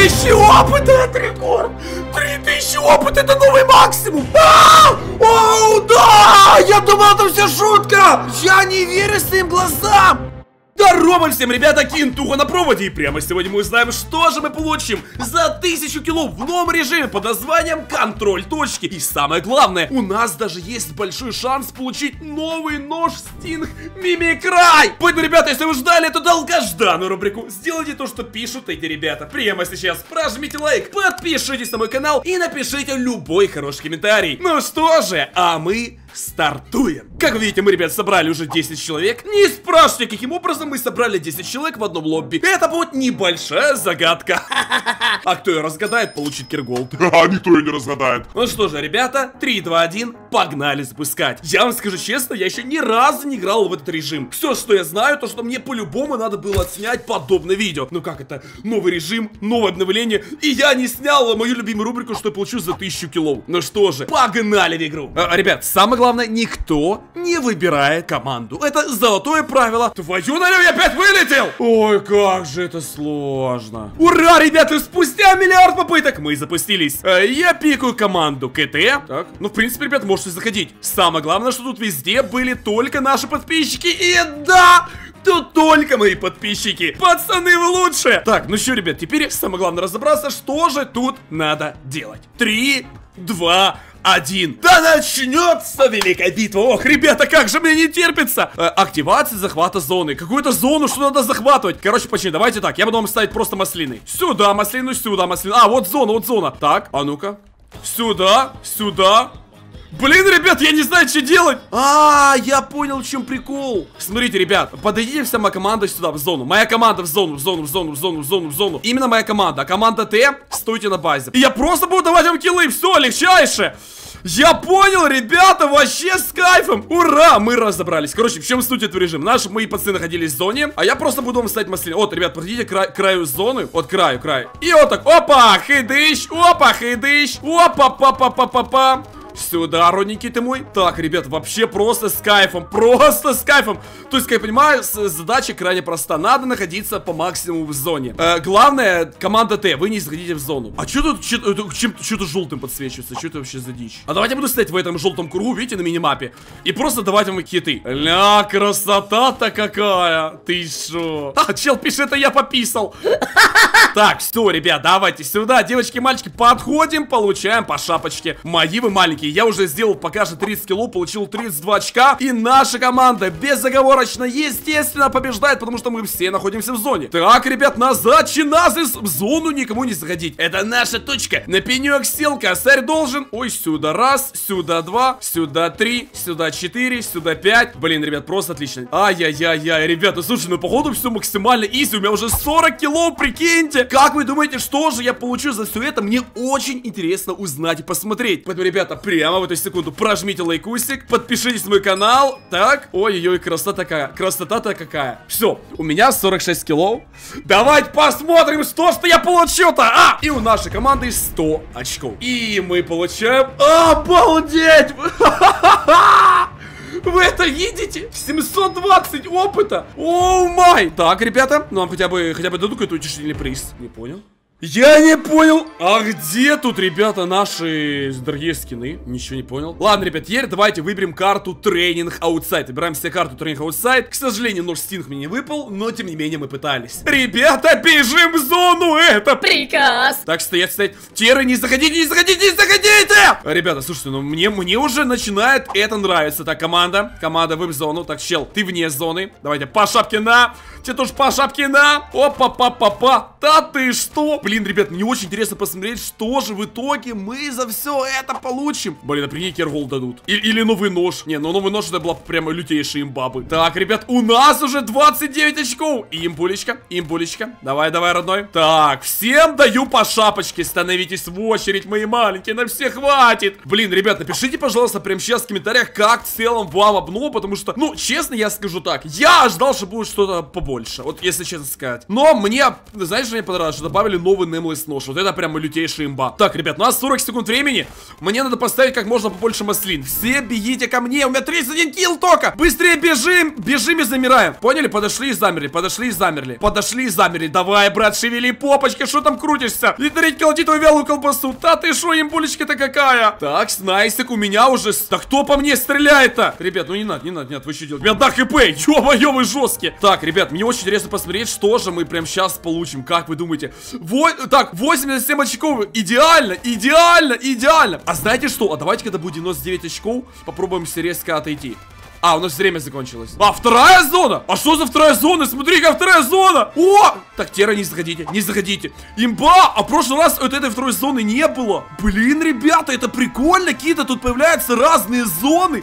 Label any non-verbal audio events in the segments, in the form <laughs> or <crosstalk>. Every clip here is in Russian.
3000 опыта, это рекорд! 3000 опыта, это новый максимум! А! Оу, да! Я думал, это все шутка! Я не верю своим глазам! Здорово всем, ребята, Кинтуха на проводе, и прямо сегодня мы узнаем, что же мы получим за тысячу кило в новом режиме под названием Контроль точки. И самое главное, у нас даже есть большой шанс получить новый нож Стинг Мимикрай. Поэтому, ребята, если вы ждали эту долгожданную рубрику, сделайте то, что пишут эти ребята. Прямо сейчас прожмите лайк, подпишитесь на мой канал и напишите любой хороший комментарий. Ну что же, а мы Стартуем! Как видите, мы, ребят, собрали уже 10 человек. Не спрашивайте, каким образом мы собрали 10 человек в одном лобби. Это будет небольшая загадка. <laughs> А кто ее разгадает, получит кирголд. <laughs> А никто ее не разгадает. Ну что же, ребята, 3, 2, 1, погнали запускать. Я вам скажу честно, я еще ни разу не играл в этот режим. Все, что я знаю, то что мне по-любому надо было отснять подобное видео. Ну как это? Новый режим, новое обновление. И я не снял мою любимую рубрику, что я получу за 1000 килов. Ну что же, погнали в игру. А, ребят, самое главное, никто не выбирает команду. Это золотое правило. Твою налево, я опять вылетел! Ой, как же это сложно. Ура, ребята, спустя миллиард попыток мы запустились. Э, я пикаю команду КТ. Так, ну, в принципе, ребят, можете заходить. Самое главное, что тут везде были только наши подписчики. И да, Тут только мои подписчики. Пацаны, вы лучше. Так, ну что, ребят, теперь самое главное разобраться, что же тут надо делать. Три, два, один. Да начнется великая битва. Ох, ребята, как же мне не терпится. Э, активация захвата зоны. Какую-то зону, что надо захватывать. Короче, почти, давайте так. Я буду вам ставить просто маслины. Сюда маслину, сюда маслину. А, вот зона, вот зона. Так, а ну-ка. Сюда, сюда. Блин, ребят, я не знаю, что делать. А, я понял, в чем прикол. Смотрите, ребят, подойдите вся моя команда сюда, в зону. Моя команда в зону, в зону, в зону, в зону, в зону, в зону. Именно моя команда. А команда Т, стойте на базе. И я просто буду давать вам киллы, все, легчайше. Я понял, ребята, вообще с кайфом Ура, мы разобрались Короче, в чем суть этого режима? Наши мои пацаны находились в зоне А я просто буду вам ставить маслин Вот, ребят, подойдите к краю, краю зоны Вот, краю, краю И вот так, опа, хейдыщ, опа, хейдыщ Опа, па па па па па Сюда, ты мой. Так, ребят, вообще просто с кайфом. Просто с кайфом. То есть, как я понимаю, задача крайне проста. Надо находиться по максимуму в зоне. Э, главное, команда Т, вы не заходите в зону. А что тут что-то желтым подсвечивается? Что это вообще за дичь? А давайте я буду стоять в этом желтом кругу, видите, на минимапе. И просто давать вам хиты. Ля, красота-то какая. Ты шо? А, чел пишет, это я пописал. <laughs> Так, все, ребят, давайте сюда, девочки мальчики, подходим, получаем по шапочке. Мои вы маленькие, я уже сделал пока что 30 кило, получил 32 очка. И наша команда безоговорочно, естественно, побеждает, потому что мы все находимся в зоне. Так, ребят, назад, чиназис, в зону никому не заходить. Это наша точка. На пенек сел, косарь должен. Ой, сюда раз, сюда два, сюда три, сюда четыре, сюда пять. Блин, ребят, просто отлично. Ай-яй-яй-яй, ребята, слушай, ну походу все максимально изи. У меня уже 40 кило, прикиньте. Как вы думаете, что же я получу за все это? Мне очень интересно узнать и посмотреть. Поэтому, ребята, прямо в эту секунду прожмите лайкусик, подпишитесь на мой канал. Так, ой-ой-ой, красота такая, красота-то какая. Все, у меня 46 килов. Давайте посмотрим, что что я получу-то. А, и у нашей команды 100 очков. И мы получаем... Обалдеть! <laughs> Вы это видите? 720 опыта! Oh my! Так, ребята, ну нам хотя бы, хотя бы дадут какой-то утешительный приз. Не понял? Я не понял. А где тут, ребята, наши дорогие скины? Ничего не понял. Ладно, ребят, теперь давайте выберем карту Training Outside. Выбираем себе карту Training Outside. К сожалению, нож Sting мне не выпал, но тем не менее мы пытались. Ребята, бежим в зону, это приказ. Так, стоять, стоять. Теры, не заходите, не заходите, не заходите! Ребята, слушайте, ну мне, мне уже начинает это нравиться. Так, команда, команда, вы в зону. Так, чел, ты вне зоны. Давайте по шапке на. Тебе тоже по шапке на. Опа-па-па-па. Да ты что? Блин, ребят, мне очень интересно посмотреть, что же в итоге мы за все это получим. Блин, а прикинь, Кергол дадут. И, или новый нож. Не, ну новый нож это была прямо лютейшая имбабы. Так, ребят, у нас уже 29 очков. И импулечка, импулечка. Давай, давай, родной. Так, всем даю по шапочке. Становитесь в очередь, мои маленькие. На всех хватит. Блин, ребят, напишите, пожалуйста, прямо сейчас в комментариях, как в целом вам обно, потому что, ну, честно, я скажу так. Я ждал, что будет что-то побольше. Вот, если честно сказать. Но мне, знаешь, мне понравилось, что добавили новый Немлес нож. Вот это прям лютейшая имба. Так, ребят, у нас 40 секунд времени. Мне надо поставить как можно побольше маслин. Все бегите ко мне, у меня 31 килл только. Быстрее бежим, бежим и замираем. Поняли? Подошли и замерли, подошли и замерли. Подошли и замерли. Давай, брат, шевели попочки, что там крутишься? Литерить колотить твою вялую колбасу. Да ты шо, имбулечка-то какая? Так, снайсик у меня уже... Да кто по мне стреляет-то? Ребят, ну не надо, не надо, нет, вы что делаете? У меня да хп, <laughs> ё-моё, вы жесткие. Так, ребят, мне очень интересно посмотреть, что же мы прям сейчас получим. Как вы думаете? Во... Так, 87 очков. Идеально, идеально, идеально. А знаете что? А давайте, когда будет 99 очков, попробуем все резко отойти. А, у нас время закончилось. А, вторая зона? А что за вторая зона? Смотри, как вторая зона. О! Так, Тера, не заходите, не заходите. Имба! А в прошлый раз вот этой второй зоны не было. Блин, ребята, это прикольно. Какие-то тут появляются разные зоны.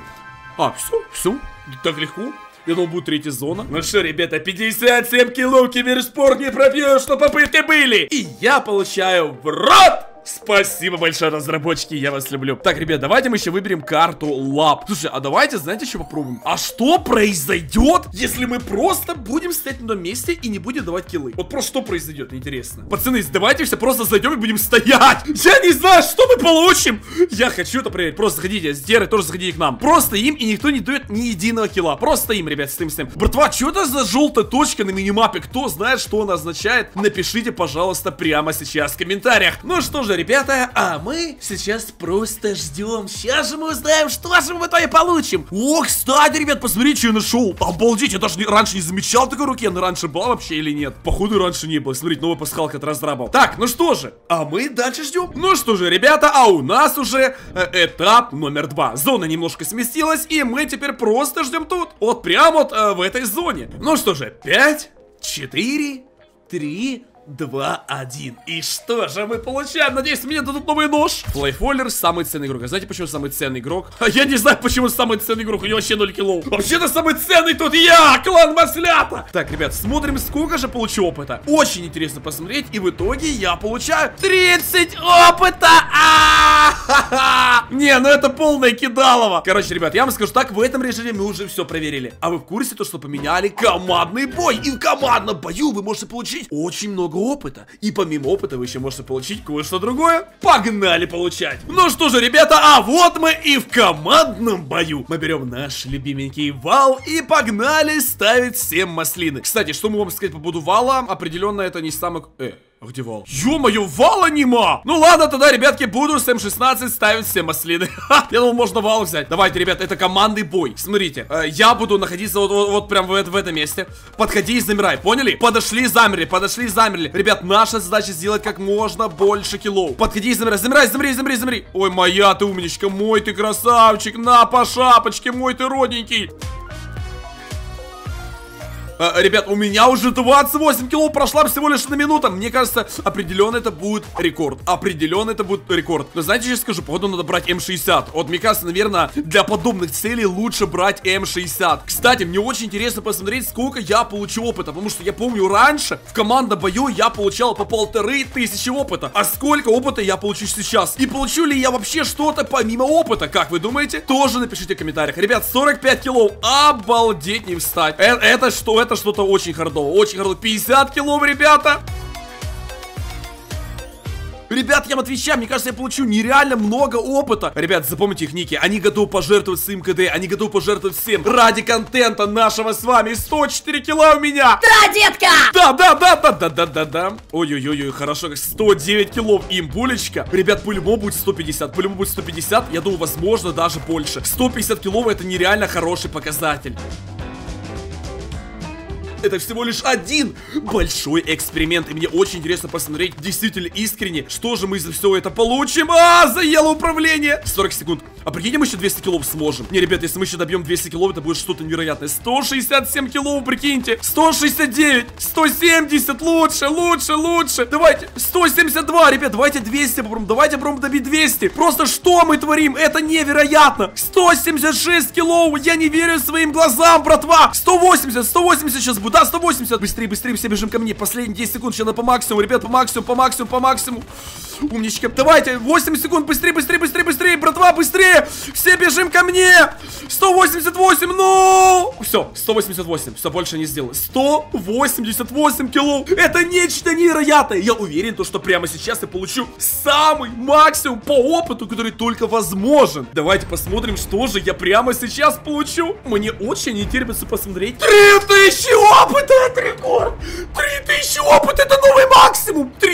А, все, все. Так легко. Я думал, будет третья зона. Ну что, ребята, 57 кило киберспорт не пробьешь, что попытки были. И я получаю в рот Спасибо большое, разработчики, я вас люблю. Так, ребят, давайте мы еще выберем карту лап. Слушай, а давайте, знаете, что попробуем? А что произойдет, если мы просто будем стоять на одном месте и не будем давать киллы? Вот просто что произойдет, интересно. Пацаны, давайте все просто зайдем и будем стоять. Я не знаю, что мы получим. Я хочу это проверить. Просто заходите, с Дерой тоже заходите к нам. Просто им, и никто не дает ни единого килла. Просто им, ребят, стоим, стоим. Братва, что это за желтая точка на минимапе? Кто знает, что она означает? Напишите, пожалуйста, прямо сейчас в комментариях. Ну что же, ребята, а мы сейчас просто ждем. Сейчас же мы узнаем, что же мы в итоге получим. О, кстати, ребят, посмотрите, что я нашел. Обалдеть, я даже не, раньше не замечал такой руки. Она раньше была вообще или нет? Походу, раньше не было. Смотрите, новая пасхалка от разрабов. Так, ну что же, а мы дальше ждем. Ну что же, ребята, а у нас уже э, этап номер два. Зона немножко сместилась, и мы теперь просто ждем тут. Вот прямо вот э, в этой зоне. Ну что же, 5, 4, 3, 2, 1. И что же мы получаем? Надеюсь, мне дадут новый нож. Флайфоллер самый ценный игрок. А знаете, почему самый ценный игрок? А я не знаю, почему самый ценный игрок. У него вообще 0 киллов. Вообще-то самый ценный тут я, клан Маслята. Так, ребят, смотрим, сколько же получу опыта. Очень интересно посмотреть. И в итоге я получаю 30 опыта. А -ха -ха. Не, ну это полное кидалово. Короче, ребят, я вам скажу так, в этом режиме мы уже все проверили. А вы в курсе то, что поменяли командный бой? И в командном бою вы можете получить очень много опыта. И помимо опыта вы еще можете получить кое-что другое. Погнали получать. Ну что же, ребята, а вот мы и в командном бою. Мы берем наш любименький вал и погнали ставить всем маслины. Кстати, что мы вам сказать по поводу вала? Определенно это не самый... Э, а где вал? Ё-моё, вала нема! Ну ладно, тогда, ребятки, буду с М16 ставить все маслины. <laughs> Я думал, можно вал взять. Давайте, ребят, это командный бой. Смотрите, э, я буду находиться вот, прям в, в этом месте. Подходи и замирай, поняли? Подошли, замерли, подошли, замерли. Ребят, наша задача сделать как можно больше килов. Подходи и замирай, замирай, замри, замри, замри. Ой, моя ты умничка, мой ты красавчик. На, по шапочке, мой ты родненький. А, ребят, у меня уже 28 кило прошла всего лишь на минуту. Мне кажется, определенно это будет рекорд. Определенно это будет рекорд. Но знаете, я скажу, походу надо брать М60. Вот мне кажется, наверное, для подобных целей лучше брать М60. Кстати, мне очень интересно посмотреть, сколько я получу опыта. Потому что я помню, раньше в командном бою я получал по полторы тысячи опыта. А сколько опыта я получу сейчас? И получу ли я вообще что-то помимо опыта? Как вы думаете? Тоже напишите в комментариях. Ребят, 45 кило. Обалдеть не встать. Это, это что? Это что-то очень хардово. Очень хардово. 50 килов, ребята. Ребят, я вам отвечаю, мне кажется, я получу нереально много опыта. Ребят, запомните их ники, они готовы пожертвовать своим КД, они готовы пожертвовать всем ради контента нашего с вами. 104 кило у меня. Да, детка! Да, да, да, да, да, да, да, да. Ой-ой-ой, хорошо, 109 килов импулечка. Ребят, по-любому будет 150, по-любому будет 150, я думаю, возможно, даже больше. 150 килов это нереально хороший показатель это всего лишь один большой эксперимент. И мне очень интересно посмотреть действительно искренне, что же мы за все это получим. А, заело управление. 40 секунд. А прикиньте, мы еще 200 килов сможем. Не, ребята, если мы еще добьем 200 килов, это будет что-то невероятное. 167 килов, прикиньте. 169, 170, лучше, лучше, лучше. Давайте, 172, ребят, давайте 200 попробуем. Давайте попробуем добить 200. Просто что мы творим? Это невероятно. 176 килов, я не верю своим глазам, братва. 180, 180 сейчас будет. Да, 180. Быстрее, быстрее, все бежим ко мне. Последние 10 секунд, сейчас по максимуму, ребят, по максимуму, по максимуму, по максимуму. Умничка. Давайте, 8 секунд, быстрее, быстрее, быстрее, быстрее, братва, быстрее. Все бежим ко мне! 188, ну! Все, 188, все, больше не сделаю. 188 кило! Это нечто невероятное! Я уверен, то, что прямо сейчас я получу самый максимум по опыту, который только возможен. Давайте посмотрим, что же я прямо сейчас получу. Мне очень не терпится посмотреть. 3000 опыта! Это рекорд! 3000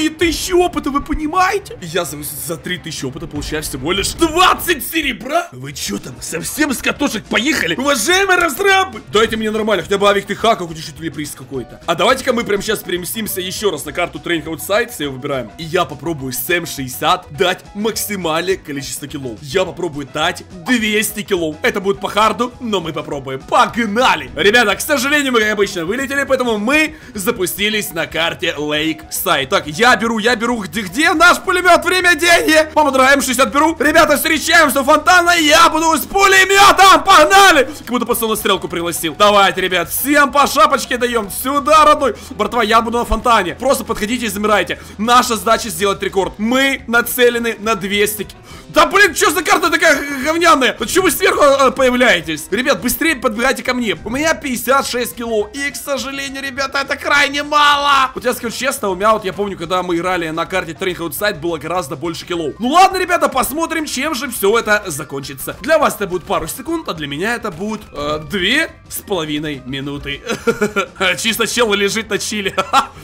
3000 опыта, вы понимаете? Я за, за 3000 опыта получаю всего лишь 20 серебра? Вы что там, совсем с катушек поехали? Уважаемые разрабы! Дайте мне нормально, хотя бы авик ты как утешительный приз какой-то. А давайте-ка мы прямо сейчас переместимся еще раз на карту Train Outside, все выбираем. И я попробую с М60 дать максимальное количество киллов. Я попробую дать 200 киллов. Это будет по харду, но мы попробуем. Погнали! Ребята, к сожалению, мы, как обычно, вылетели, поэтому мы запустились на карте Lake Side. Так, я беру, я беру, где, где наш пулемет? Время, деньги! Мама, дорогая, М60 беру. Ребята, встречаемся фонтана, я буду с пулеметом! Погнали! Как будто пацан на стрелку пригласил. Давайте, ребят, всем по шапочке даем. Сюда, родной. Братва, я буду на фонтане. Просто подходите и замирайте. Наша задача сделать рекорд. Мы нацелены на 200 да блин, что за карта такая говняная? Почему вы сверху э, появляетесь? Ребят, быстрее подбегайте ко мне. У меня 56 кило. И, к сожалению, ребята, это крайне мало. Вот я скажу честно, у меня вот, я помню, когда мы играли на карте Train Outside, было гораздо больше кило. Ну ладно, ребята, посмотрим, чем же все это закончится. Для вас это будет пару секунд, а для меня это будет э, две с половиной минуты. <laughs> Чисто чел лежит на чиле.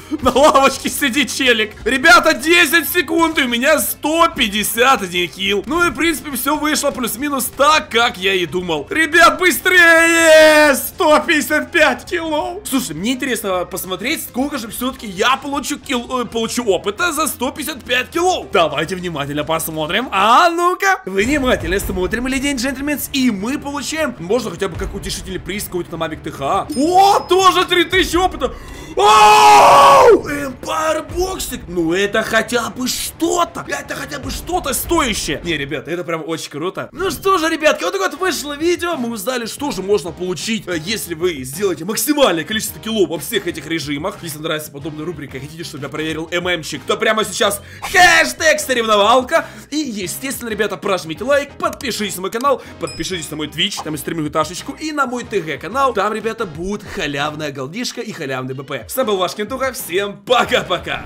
<laughs> На лавочке сидит челик. Ребята, 10 секунд, и у меня 151 килл. Ну и, в принципе, все вышло плюс-минус так, как я и думал. Ребят, быстрее! 155 кило! Слушай, мне интересно посмотреть, сколько же все-таки я получу, кил... Э, получу опыта за 155 кило. Давайте внимательно посмотрим. А ну-ка! Внимательно смотрим, леди и джентльмены, и мы получаем, можно хотя бы как утешительный приз какой-то на Mavic ТХ. О, тоже 3000 опыта! Оу! Empire Боксик! Ну это хотя бы что-то! Это хотя бы что-то стоящее! Не, ребята, это прям очень круто. Ну что же, ребятки, вот такое вот вышло видео. Мы узнали, что же можно получить, э, если вы сделаете максимальное количество килов во всех этих режимах. Если нравится подобная рубрика, хотите, чтобы я проверил ММчик, то прямо сейчас хэштег соревновалка. И, естественно, ребята, прожмите лайк, подпишитесь на мой канал, подпишитесь на мой Twitch, там я стримлю Ташечку, и на мой ТГ канал. Там, ребята, будет халявная голдишка и халявный БП. С вами был ваш Кентуха, всем пока-пока!